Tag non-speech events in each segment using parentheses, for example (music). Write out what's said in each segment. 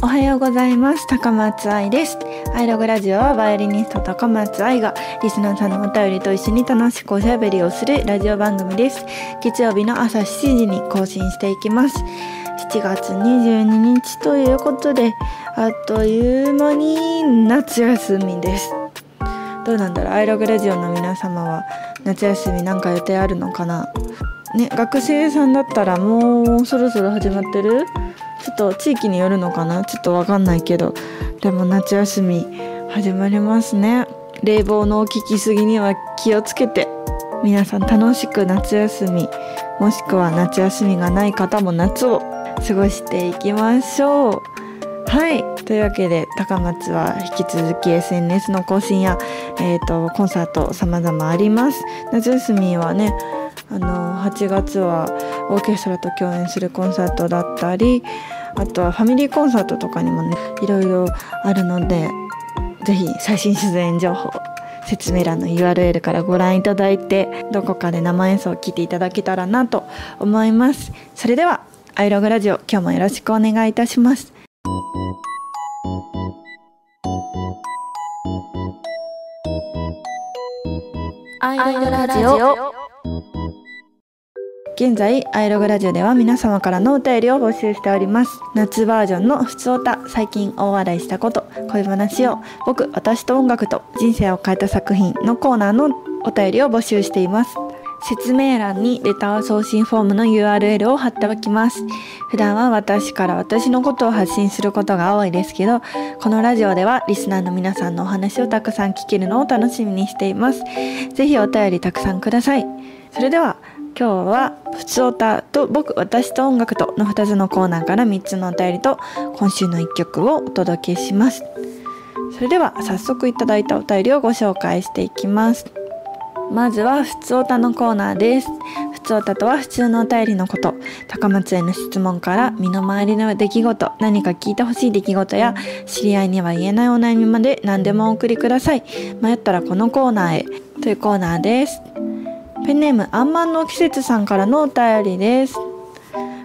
おはようございます。高松愛です。アイログラジオはバイオリニスト高松愛がリスナーさんのお便りと一緒に楽しくおしゃべりをするラジオ番組です。月曜日の朝7時に更新していきます。7月22日ということであっという間に夏休みです。どうなんだろう。アイログラジオの皆様は夏休みなんか予定あるのかな。ね学生さんだったらもうそろそろ始まってる？ちょっと地域によるのかな？ちょっとわかんないけど。でも夏休み始まりますね。冷房の効きすぎには気をつけて皆さん楽しく夏休み。もしくは夏休みがない方も夏を過ごしていきましょう。はい。というわけで高松は引き続き SNS の更新や、えーと、コンサート様々あります。夏休みはねあの8月はオーケストラと共演するコンサートだったりあとはファミリーコンサートとかにもねいろいろあるので是非最新出演情報説明欄の URL からご覧いただいてどこかで生演奏を聴いていただけたらなと思います。それではアイログラジオ今日もよろしくお願いいたします。アイログラジオ。現在アイログラジオでは皆様からのお便りを募集しております。夏バージョンのふつおた最近大笑いしたこと恋話を僕私と音楽と人生を変えた作品のコーナーのお便りを募集しています。説明欄にレター送信フォームの URL を貼っておきます。普段は私から私のことを発信することが多いですけどこのラジオではリスナーの皆さんのお話をたくさん聞けるのを楽しみにしています。ぜひお便りたくさんください。それでは今日は「ふつおた」と「僕私と音楽と」の2つのコーナーから3つのお便りと今週の1曲をお届けしますそれでは早速いただいたお便りをご紹介していきます。まずは「ふつおた」のコーナーです。ふつおたとは普通のお便りのこと。高松への質問から身の回りの出来事何か聞いてほしい出来事や知り合いには言えないお悩みまで何でもお送りください。迷ったらこのコーナーへ。というコーナーです。ペンネームあんまんの季節さんからのお便りです。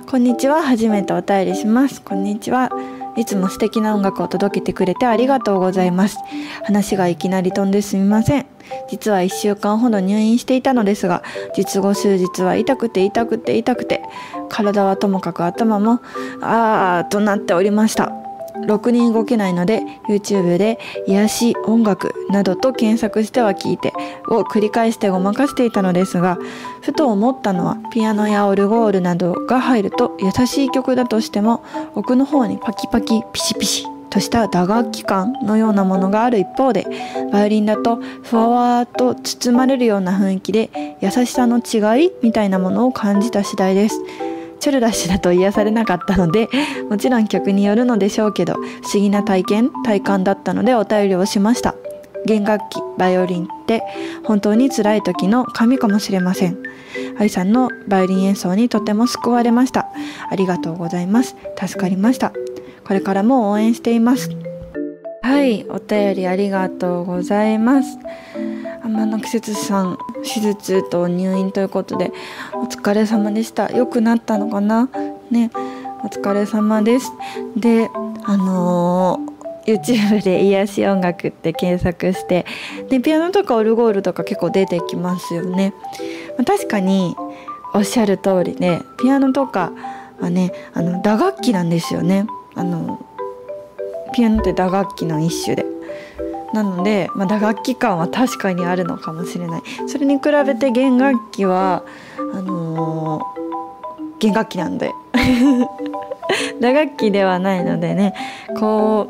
こんにちは初めてお便りします。こんにちは。いつも素敵な音楽を届けてくれてありがとうございます。話がいきなり飛んですみません。実は1週間ほど入院していたのですが術後数日は痛くて痛くて痛くて体はともかく頭もあーとなっておりました。ろくに動けないので YouTube で癒し音楽などと検索しては聞いてを繰り返してごまかしていたのですがふと思ったのはピアノやオルゴールなどが入ると優しい曲だとしても奥の方にパキパキピシピシとした打楽器感のようなものがある一方でバイオリンだとふわわっと包まれるような雰囲気で優しさの違いみたいなものを感じた次第です。チョルダッシュだと癒されなかったのでもちろん曲によるのでしょうけど不思議な体験体感だったのでお便りをしました。弦楽器バイオリンって本当に辛い時の神かもしれません。愛さんのバイオリン演奏にとても救われました。ありがとうございます。助かりました。これからも応援しています。はいお便りありがとうございます。天野季節さん手術と入院ということでお疲れ様でした。良くなったのかな？ねお疲れ様です。であのー、YouTube で癒し音楽って検索してでピアノとかオルゴールとか結構出てきますよね、ま、確かにおっしゃる通りでピアノとかはねあの打楽器なんですよね。あのピアノって打楽器の一種で。なので、まあ、打楽器感は確かにあるのかもしれない。それに比べて弦楽器はあのー、弦楽器なんで。(laughs) 打楽器ではないのでねこ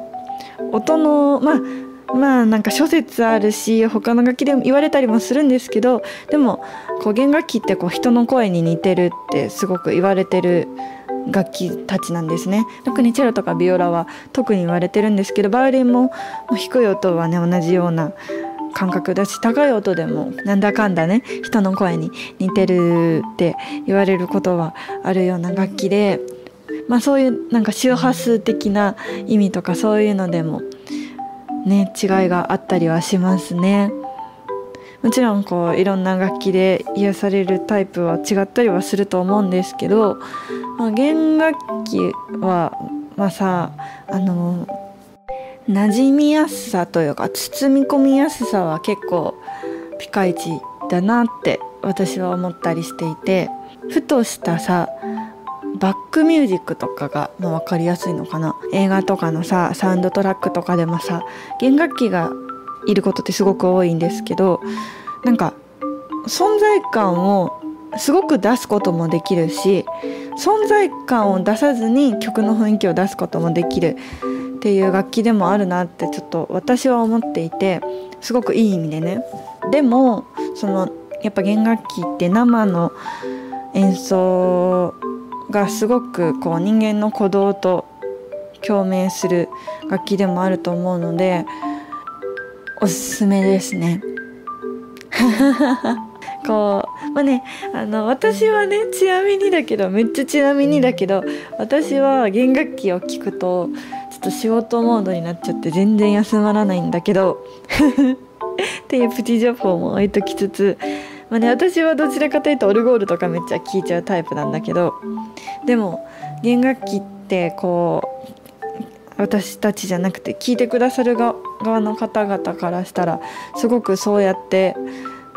う音のまあまあなんか諸説あるし他の楽器でも言われたりもするんですけどでもこう弦楽器ってこう人の声に似てるってすごく言われてる楽器たちなんですね特にチェロとかビオラは特に言われてるんですけどバイオリンも低い音はね同じような感覚だし高い音でもなんだかんだね人の声に似てるって言われることはあるような楽器でまあそういうなんか周波数的な意味とかそういうのでもね違いがあったりはしますね。もちろんこういろんな楽器で癒されるタイプは違ったりはすると思うんですけど、まあ、弦楽器ははさあの馴染みやすさというか包み込みやすさは結構ピカイチだなって私は思ったりしていてふとしたさバックミュージックとかが、まあ、分かりやすいのかな。映画とかのさサウンドトラックとかでもさ弦楽器がいることってすごく多いんですけどなんか存在感をすごく出すこともできるし存在感を出さずに曲の雰囲気を出すこともできるっていう楽器でもあるなってちょっと私は思っていてすごくいい意味でねでもそのやっぱ弦楽器って生の演奏がすごくこう人間の鼓動と共鳴する楽器でもあると思うのでおすすめですね。こうまあねあの私はねちなみにだけどめっちゃちなみにだけど私は弦楽器を聴くとちょっと仕事モードになっちゃって全然休まらないんだけど (laughs) っていうプチ情報も置いときつつまあね私はどちらかというとオルゴールとかめっちゃ聴いちゃうタイプなんだけどでも弦楽器ってこう私たちじゃなくて聞いてくださる側の方々からしたらすごくそうやって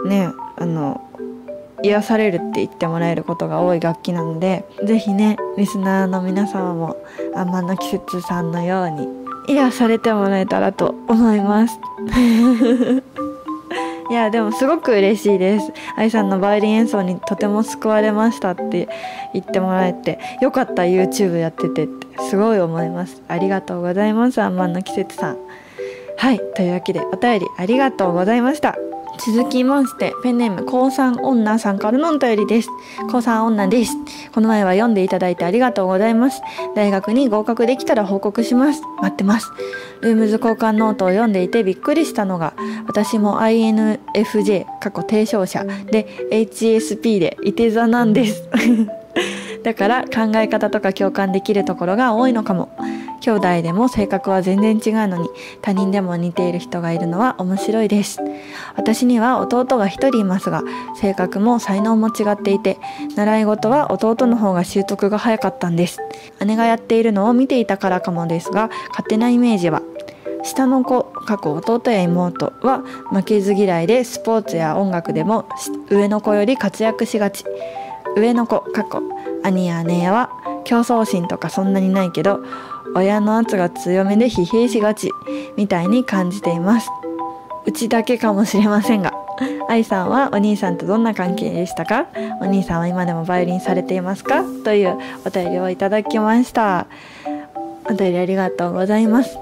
ねあの癒されるって言ってもらえることが多い楽器なので是非ねリスナーの皆様もあんまの季節さんのように癒されてもらえたらと思います。(laughs) いやでもすごく嬉しいです。愛さんのバイオリン演奏にとても救われましたって言ってもらえてよかった YouTube やっててってすごい思います。ありがとうございますあんまんの季節さん。はいというわけでお便りありがとうございました。続きましてペンネーム高三女さんからのお便りです。高三女です。この前は読んでいただいてありがとうございます。大学に合格できたら報告します。待ってます。ルームズ交換ノートを読んでいてびっくりしたのが私も INFJ かっこ提唱者で HSP でいて座なんです。だから考え方とか共感できるところが多いのかも。兄弟でも性格は全然違うのに他人でも似ている人がいるのは面白いです。私には弟が一人いますが性格も才能も違っていて習い事は弟の方が習得が早かったんです。姉がやっているのを見ていたからかもですが勝手なイメージは。下の子過去弟や妹は負けず嫌いでスポーツや音楽でも上の子より活躍しがち。上の子過去兄や姉は競争心とかそんなにないけど親の圧が強めで疲弊しがちみたいに感じています。うちだけかもしれませんが愛さんはお兄さんとどんな関係でしたか？お兄さんは今でもバイオリンされていますか？というお便りをいただきました。お便りありがとうございます。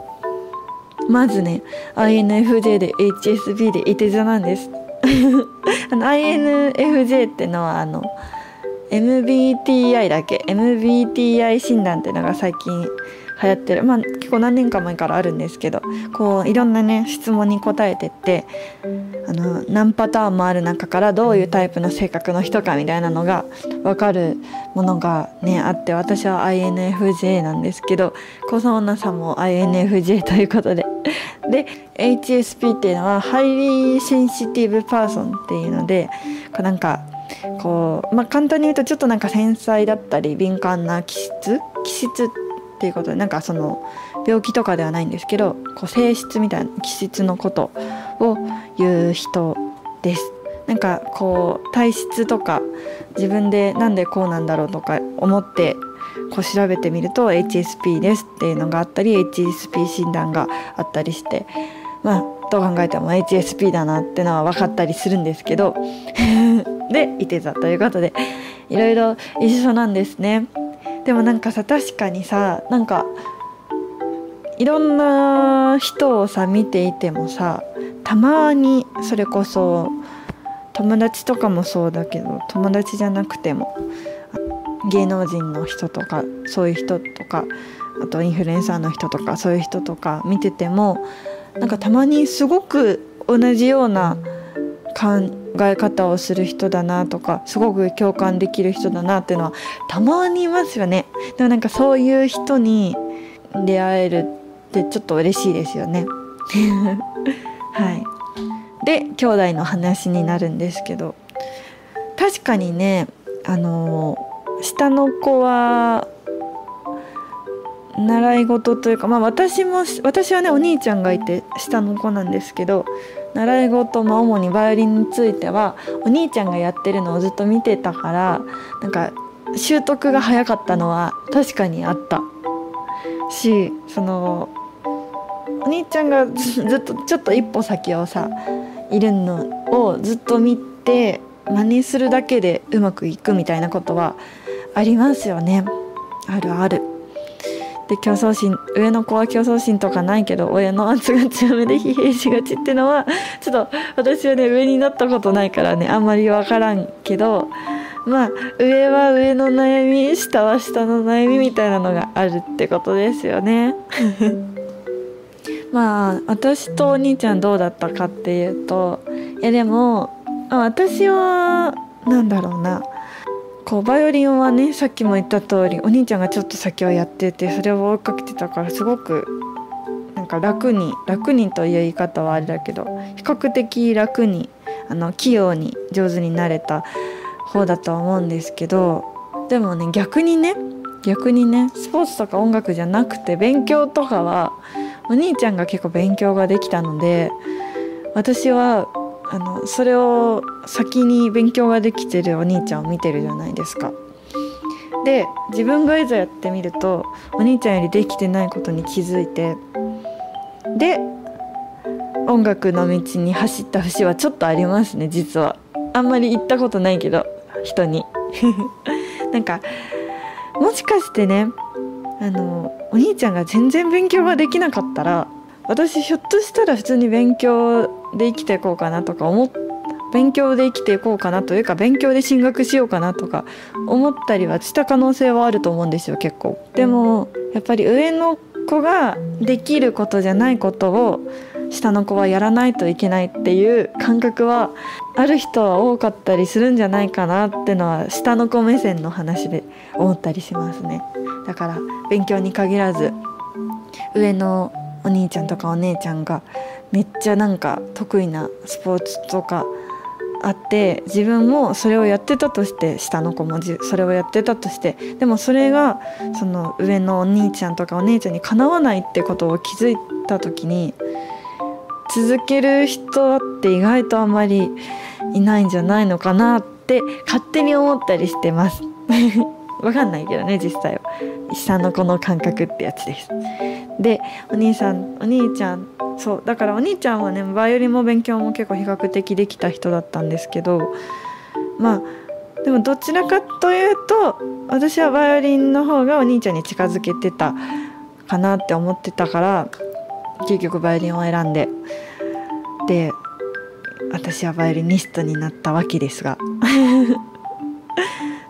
まずね INFJ で HSP でいて座なんです。(laughs) あの INFJ ってのはあの MBTI だけ？MBTI 診断っていうのが最近流行ってる。まあ結構何年か前からあるんですけどこういろんなね質問に答えてってあの何パターンもある中からどういうタイプの性格の人かみたいなのが分かるものがねあって私は INFJ なんですけど高三女さんも INFJ ということで。で HSP っていうのは Highly Sensitive Person っていうのでこうなんかこう、まあ、簡単に言うとちょっとなんか繊細だったり敏感な気質？気質っていうことでなんかその病気とかではないんですけどこう性質みたいな気質のことを言う人です。なんかこう体質とか自分でなんでこうなんだろうとか思ってこう調べてみると HSP ですっていうのがあったり HSP 診断があったりしてまあどう考えても HSP だなってのは分かったりするんですけどでいて座ということでいろいろ一緒なんですね。でもなんかさ確かにさなんかいろんな人をさ見ていてもさたまにそれこそ友達とかもそうだけど友達じゃなくても芸能人の人とかそういう人とかあとインフルエンサーの人とかそういう人とか見ててもなんかたまにすごく同じような考え方をする人だなとかすごく共感できる人だなっていうのはたまにいますよね。でもなんかそういう人に出会えるってちょっと嬉しいですよね。(laughs) はい。で兄弟の話になるんですけど確かにねあの下の子は習い事というかまあ私も私はねお兄ちゃんがいて下の子なんですけど習い事、まあ、主にバイオリンについてはお兄ちゃんがやってるのをずっと見てたからなんか習得が早かったのは確かにあったしそのお兄ちゃんがずっとちょっと一歩先をさいるのをずっと見て真似するだけでうまくいくみたいなことはありますよねあるある。で競争心上の子は競争心とかないけど親の圧が強めで疲弊しがちっていうのはちょっと私はね上になったことないからねあんまり分からんけどまあ上は上の悩み下は下の悩みみたいなのがあるってことですよね。(laughs) まあ私とお兄ちゃんどうだったかっていうといやでも私は何だろうなこうバイオリンはねさっきも言った通りお兄ちゃんがちょっと先をやっててそれを追いかけてたからすごくなんか楽に楽にという言い方はあれだけど比較的楽にあの器用に上手になれた方だとは思うんですけどでもね逆にね逆にねスポーツとか音楽じゃなくて勉強とかはお兄ちゃんが結構勉強ができたので私はあのそれを先に勉強ができてるお兄ちゃんを見てるじゃないですか。で自分がいざやってみるとお兄ちゃんよりできてないことに気づいてで音楽の道に走った節はちょっとありますね実はあんまり行ったことないけど人に (laughs) なんかもしかしてねあのお兄ちゃんが全然勉強ができなかったら私ひょっとしたら普通に勉強で生きていこうかなとか思っ勉強で生きていこうかなというか勉強で進学しようかなとか思ったりはした可能性はあると思うんですよ結構。でもやっぱり上の子ができることじゃないことを下の子はやらないといけないっていう感覚はある人は多かったりするんじゃないかなってのは下の子目線の話で思ったりしますねだから勉強に限らず上のお兄ちゃんとかお姉ちゃんがめっちゃなんか得意 na スポーツとかあって自分もそれをやってたとして下の子もそれをやってたとしてでもそれがその上のお兄ちゃんとかお姉ちゃんにかなわないってことを気づいた時に続ける人って意外とあんまりいないんじゃないのかなって勝手に思ったりしてます。(laughs) わかんないけどね実際は下の子の感覚ってやつですでお兄さんお兄ちゃんそうだからお兄ちゃんはねバイオリンも勉強も結構比較的できた人だったんですけどまあでもどちらかというと私はバイオリンの方がお兄ちゃんに近づけてたかなって思ってたから結局バイオリンを選んでで私はバイオリニストになったわけですが。(laughs)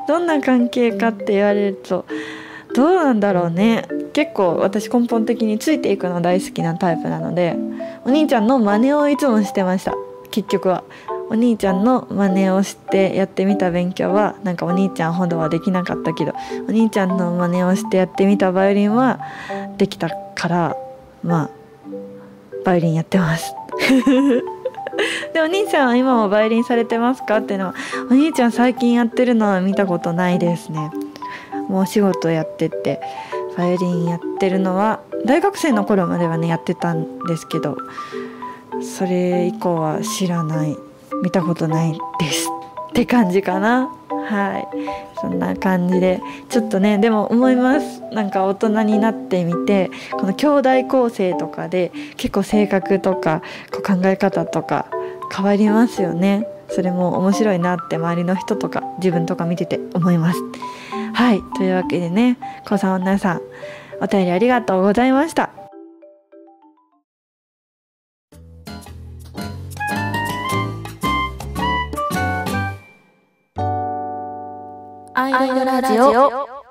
どんな関係かって言われるとどうなんだろうね。結構私根本的についていくの大好きなタイプなのでお兄ちゃんの真似をいつもしてました。結局は。お兄ちゃんの真似をしてやってみた勉強はなんかお兄ちゃんほどはできなかったけどお兄ちゃんの真似をしてやってみたバイオリンはできたからまあバイオリンやってます。(laughs) でお兄ちゃんは今もバイオリンされてますか？っていうのはお兄ちゃん最近やってるのは見たことないですねもうお仕事やっててバイオリンやってるのは大学生の頃まではねやってたんですけどそれ以降は知らない見たことないです。って感じかな。はい。そんな感じでちょっとねでも思います。なんか大人になってみてこの兄弟構成とかで結構性格とかこう考え方とか変わりますよね。それも面白いなって周りの人とか自分とか見てて思います。はいというわけでね高さん女さんお便りありがとうございました。アイドルラジオ。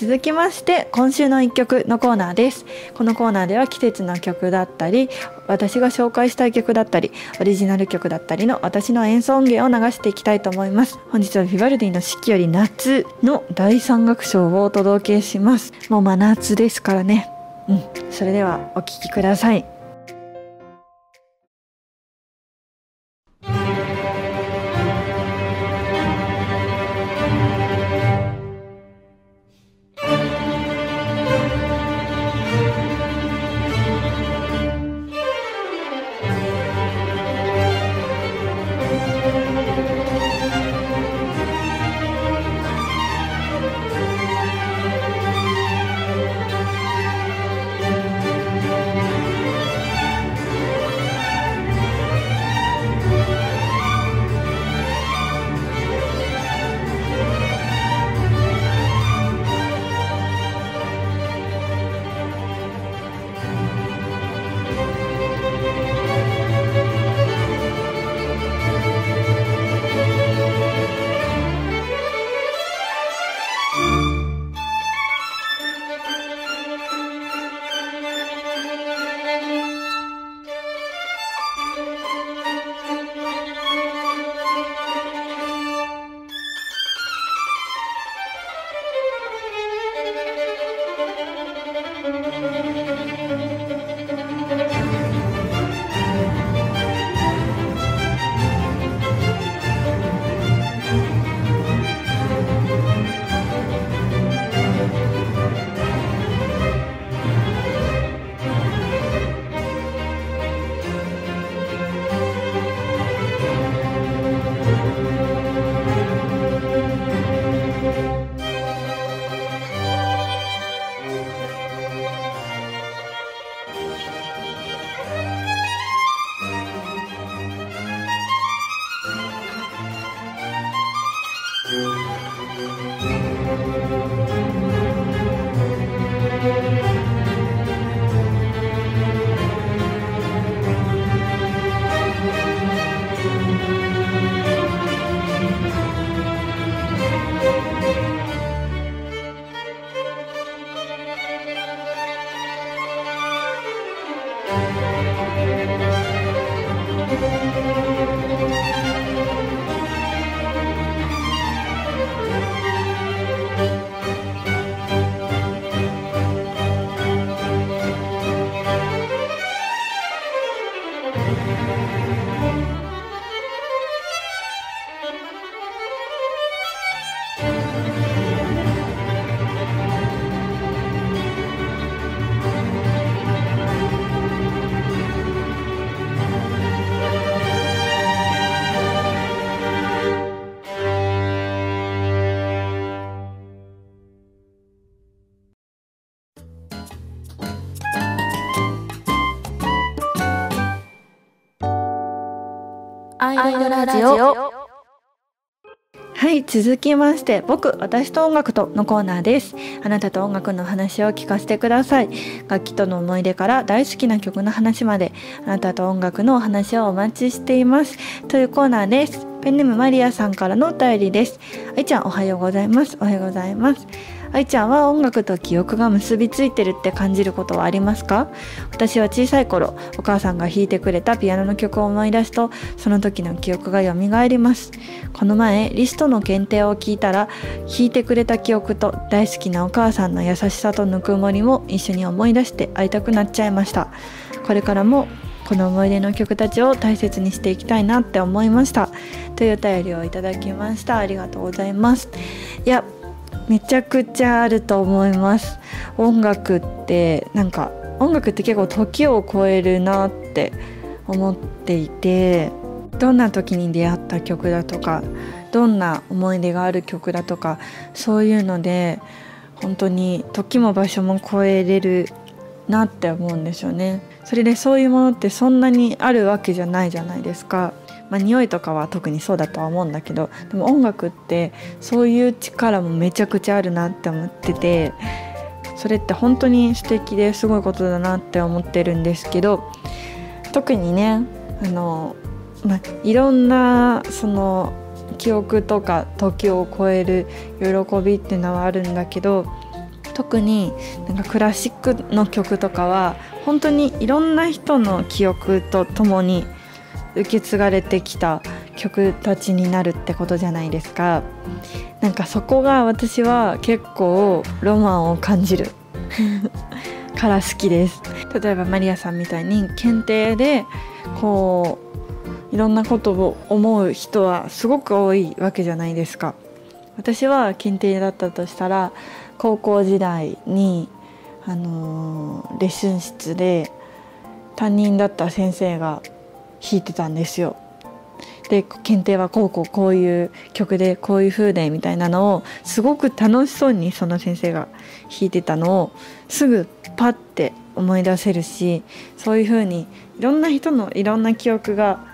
続きまして今週の一曲のコーナーです。このコーナーでは季節の曲だったり私が紹介したい曲だったりオリジナル曲だったりの私の演奏音源を流していきたいと思います。本日はフィバルディの四季より夏の第三楽章をお届けします。もう真夏ですからね。うん。それではお聴きください。Música アイドルラジオ。はい続きまして僕私と音楽とのコーナーです。あなたと音楽の話を聞かせてください。楽器との思い出から大好きな曲の話まであなたと音楽のお話をお待ちしています。というコーナーです。ペンネームマリアさんからのお便りです。あいちゃんおはようございます。おはようございます。愛ちゃんは音楽と記憶が結びついてるって感じることはありますか？私は小さい頃お母さんが弾いてくれたピアノの曲を思い出すとその時の記憶が蘇ります。この前リストの検定を聞いたら弾いてくれた記憶と大好きなお母さんの優しさとぬくもりも一緒に思い出して会いたくなっちゃいました。これからもこの思い出の曲たちを大切にしていきたいなって思いました。というお便りをいただきました。ありがとうございます。いやめちゃくちゃあると思います。音楽ってなんか音楽って結構時を超えるなって思っていてどんな時に出会った曲だとかどんな思い出がある曲だとかそういうので本当に時も場所も超えれるなって思うんですよね。それでそういうものってそんなにあるわけじゃないじゃないですか。まあ、匂いとかは特にそうだとは思うんだけどでも音楽ってそういう力もめちゃくちゃあるなって思っててそれって本当に素敵ですごいことだなって思ってるんですけど特にねあの、まあ、いろんなその記憶とか時を超える喜びっていうのはあるんだけど特になんかクラシックの曲とかは本当にいろんな人の記憶とともに受け継がれてきた曲たちになるってことじゃないですか。なんかそこが私は結構ロマンを感じる。から好きです。例えばマリアさんみたいに検定でこういろんなことを思う人はすごく多いわけじゃないですか。私は検定だったとしたら高校時代にあのー、レッスン室で担任だった先生が弾いてたんですよ。で検定はこうこうこういう曲でこういう風でみたいなのをすごく楽しそうにその先生が弾いてたのをすぐパッて思い出せるしそういう風にいろんな人のいろんな記憶が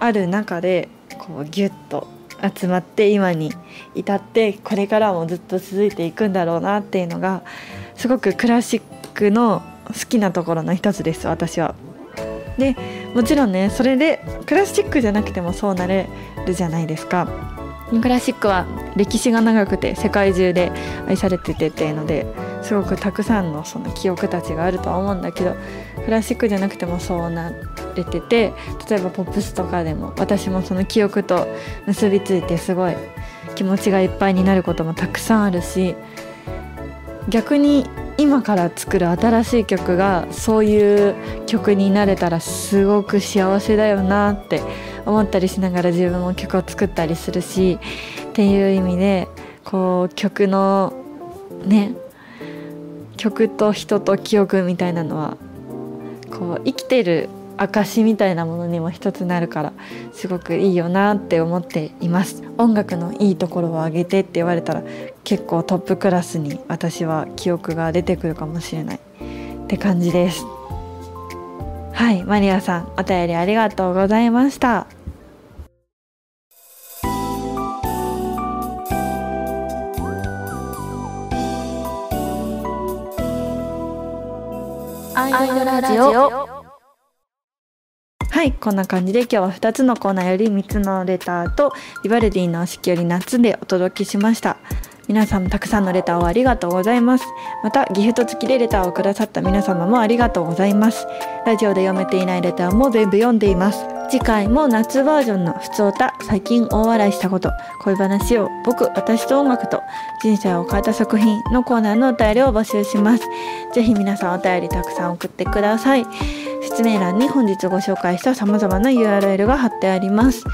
ある中でこうギュッと集まって今に至ってこれからもずっと続いていくんだろうなっていうのがすごくクラシックの好きなところの一つです私は。でもちろんねそれでクラシックじゃなくてもそうなれるじゃないですか。クラシックは歴史が長くて世界中で愛されててっていうのですごくたくさんのその記憶たちがあるとは思うんだけどクラシックじゃなくてもそうなれてて例えばポップスとかでも私もその記憶と結びついてすごい気持ちがいっぱいになることもたくさんあるし逆に今から作る新しい曲がそういう曲になれたらすごく幸せだよなって思ったりしながら自分も曲を作ったりするしっていう意味でこう曲のね曲と人と記憶みたいなのはこう生きてる証みたいなものにも一つなるからすごくいいよなって思っています音楽のいいところを上げてって言われたら結構トップクラスに私は記憶が出てくるかもしれないって感じです。はいマリアさんお便りありがとうございました。アイドラジオ。はいこんな感じで今日は2つのコーナーより3つのレターとビバルディの四季より夏でお届けしました。皆さんもたくさんのレターをありがとうございます。またギフト付きでレターをくださった皆様もありがとうございます。ラジオで読めていないレターも全部読んでいます。次回も夏バージョンのふつおた最近大笑いしたこと恋話を僕私と音楽と人生を変えた作品のコーナーのお便りを募集します。ぜひ皆さんお便りたくさん送ってください。説明欄に本日ご紹介した様々な URL が貼ってあります。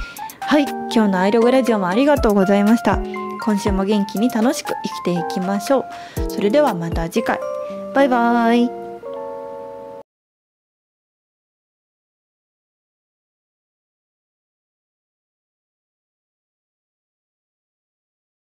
はい今日のアイログラジオもありがとうございました。今週も元気に楽しく生きていきましょう。それではまた次回。バイバーイ。